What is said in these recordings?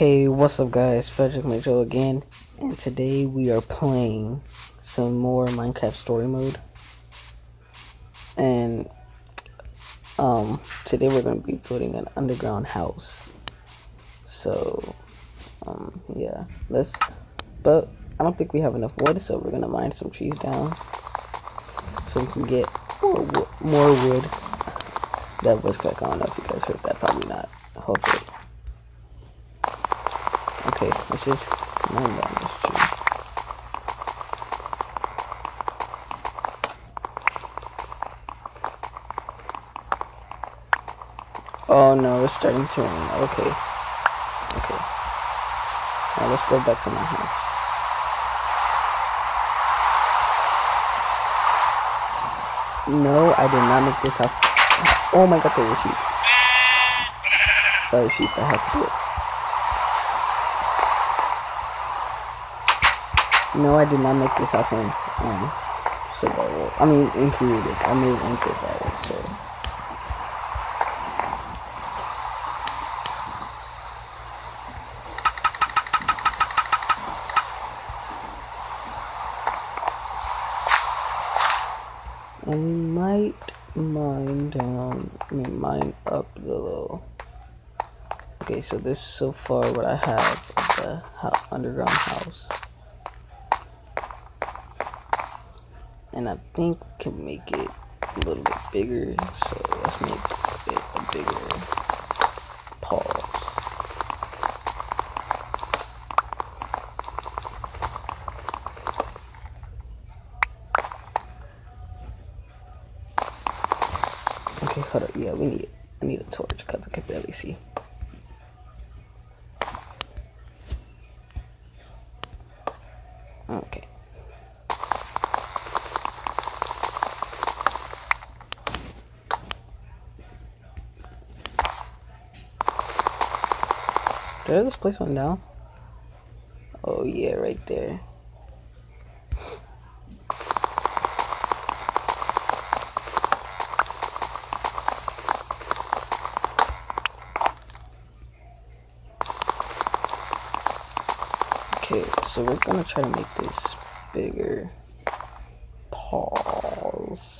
Hey, what's up guys? Frederick Mitchell again, and today we are playing some more Minecraft Story Mode. And um today we're gonna be building an underground house. So um yeah, let's but I don't think we have enough wood, so we're gonna mine some trees down so we can get more wood, more wood. That was don't know if you guys heard that, probably not. Hopefully. Okay, let's just mine down this tree. Oh no, it's starting to rain. Okay. Okay. Now let's go back to my house. No, I did not make this house. Oh my god, there was sheep. Sorry, sheep, I have to do it. No, I did not make this house in um, survival. I mean, in creative. I made it in survival, so. We might mine down, I mean, mine up little. Okay, so this is so far what I have the ho- underground house. And I think can make it a little bit bigger, so let's make it a bigger pause. Okay, hold up. Yeah, we need I need a torch because I can barely see. Okay. Did just place one down? Oh yeah, right there. Okay, so we're gonna try to make this bigger. Pause.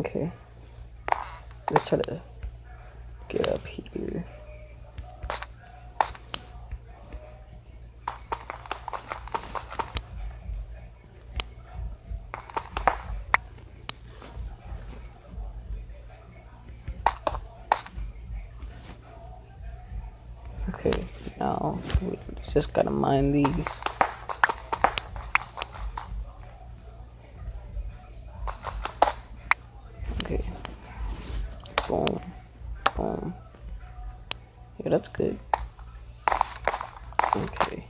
Okay. Let's try to get up here. Okay, now we just gotta mine these. Okay. Boom. Boom. Yeah, that's good. Okay.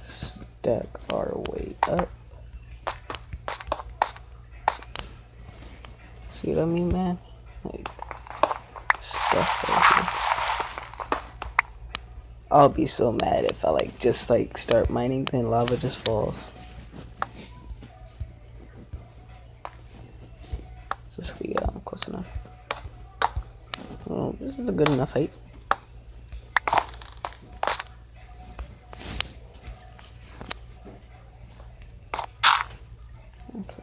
Stack our way up. See what I mean, man? Like, stuff right. I'll be so mad if I like just like start mining, then lava just falls. Just yeah, I'm close enough. Well, this is a good enough height. Okay.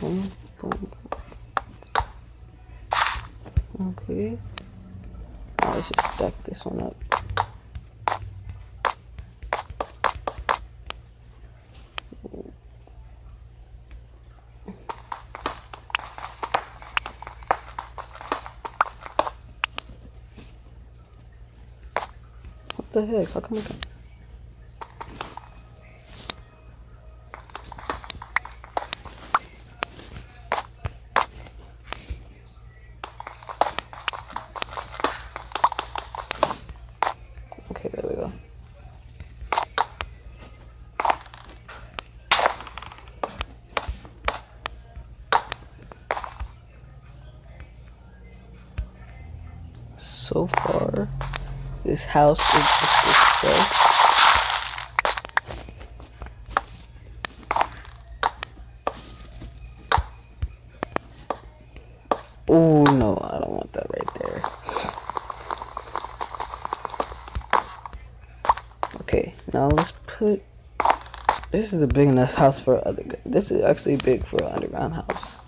One more. Okay. Okay. Now let's just stack this one up. da hører jeg hva kan man kan. This house is success. Oh no, I don't want that right there. Okay, now let's put. This is a big enough house for other. This is actually big for an underground house.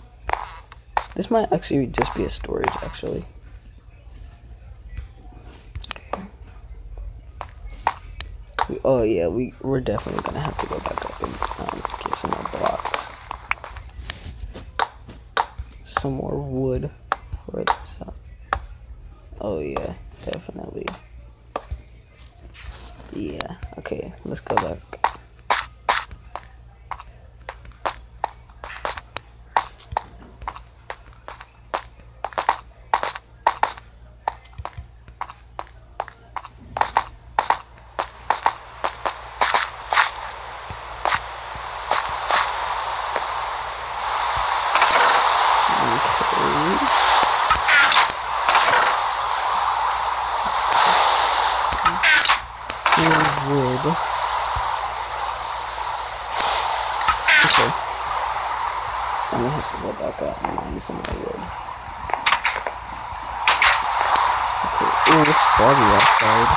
This might actually just be a storage, actually. We, oh yeah, we we're definitely gonna have to go back up and um, get some more blocks, some more wood for this. Oh yeah, definitely. Yeah. Okay, let's go back. Ooh, it's foggy outside.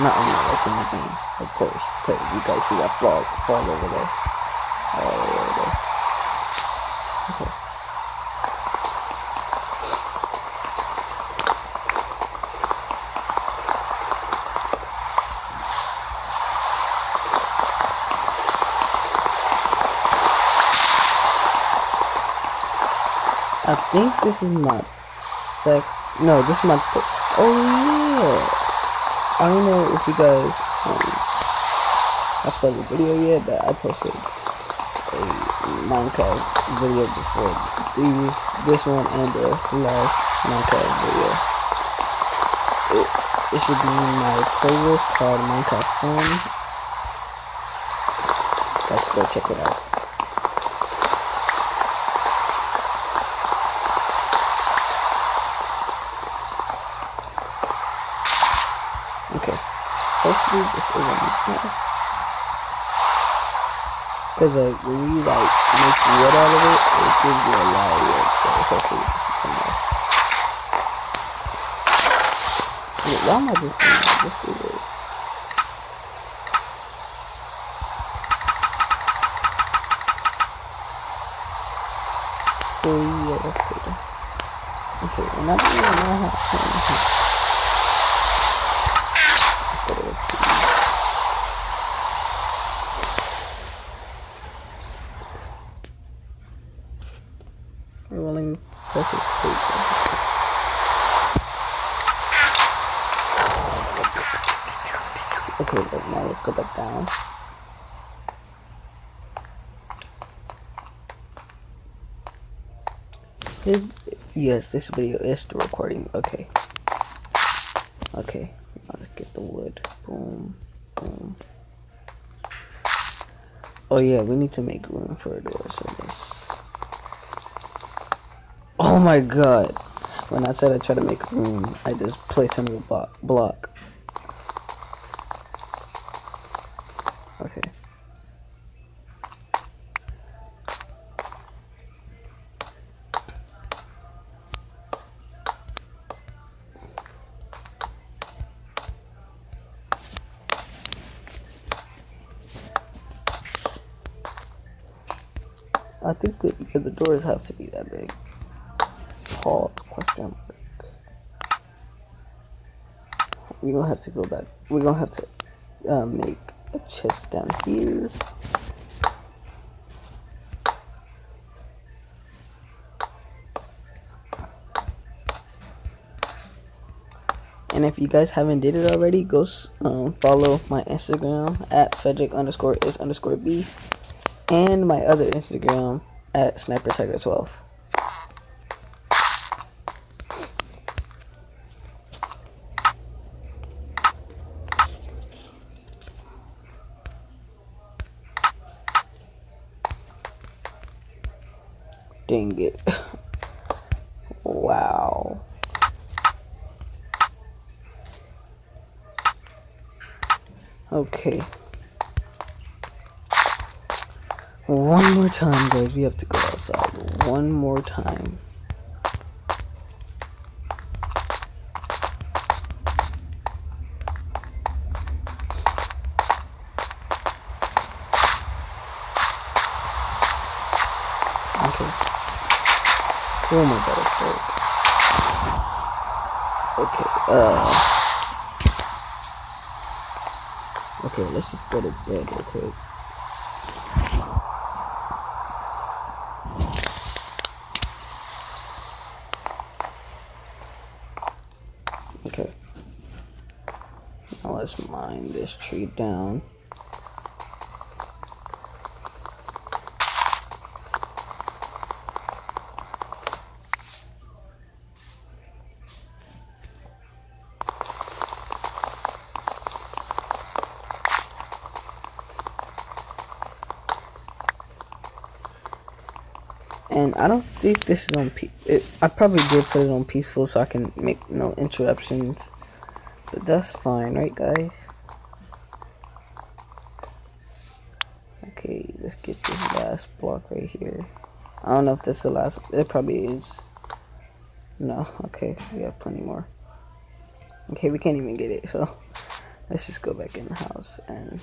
Not only like in the game, of course, because you guys see that fog, fog over there. Oh, All the way over there. Okay. I think this is my sec. No, this is my. Oh yeah. I don't know if you guys um, I saw the video yet, but I posted a Minecraft video before these, this one and the last Minecraft video. It, it should be in my playlist called Minecraft Fun. Let's go check it out. Hopefully this isn't Cause like when you like make wood out of it, it gives you a lot of wood. So hopefully this is enough. Y'all might just think this is it. So yeah, that's good. Okay, and I don't even know how rolling press it okay but now let's go back down. It, yes this video is still recording. Okay. Okay let's get the wood. Boom boom. Oh yeah we need to make room for a door so this Oh my god. When I said I try to make room, I just placed him in a block. Okay. I think that the doors have to be that big pause question mark. We're gonna have to go back. We're gonna have to uh, make a chest down here. And if you guys haven't did it already, go um, follow my Instagram at Frederick underscore is underscore beast and my other Instagram at Sniper Tiger 12. Dang it. Wow. Okay. One more time, guys. We have to go outside. One more time. Okay. Oh my god, it's dark. Okay, uh. Okay, let's just go to bed real quick. Okay. Now let's mine this tree down. And I don't think this is on. Pe it, I probably did put it on peaceful so I can make no interruptions, but that's fine, right, guys? Okay, let's get this last block right here. I don't know if that's the last. It probably is. No, okay, we have plenty more. Okay, we can't even get it, so let's just go back in the house and.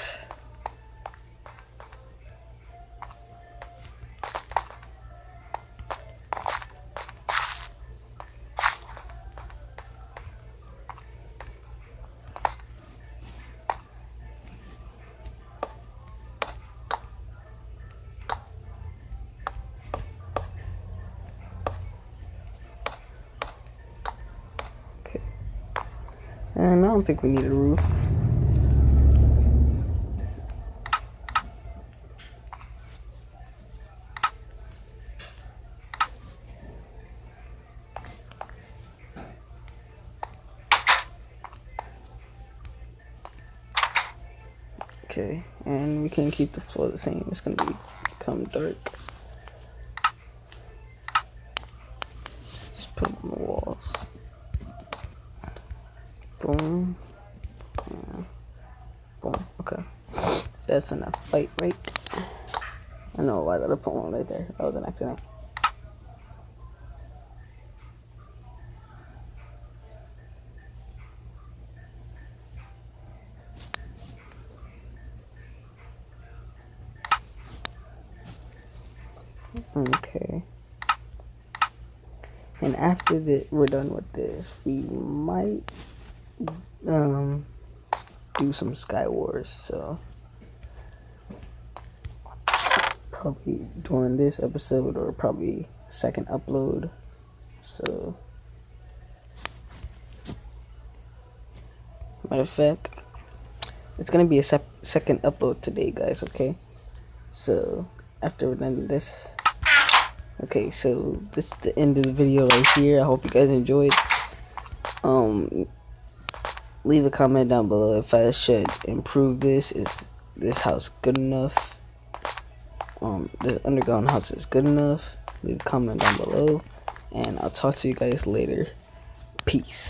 And I don't think we need a roof. Okay, and we can keep the floor the same. It's gonna be become dark. Just put Boom. Yeah. Boom. Okay. That's enough light, right? I know why did I put one right there. That was an accident. Okay. And after that, we're done with this. We might um, do some Sky Wars. So probably during this episode or probably second upload. So matter of fact, it's gonna be a sep- second upload today, guys. Okay. So after we're done this. Okay, so this is the end of the video right here. I hope you guys enjoyed. Um, leave a comment down below if I should improve this. Is this house good enough? Um, this underground house is good enough. Leave a comment down below, and I'll talk to you guys later. Peace.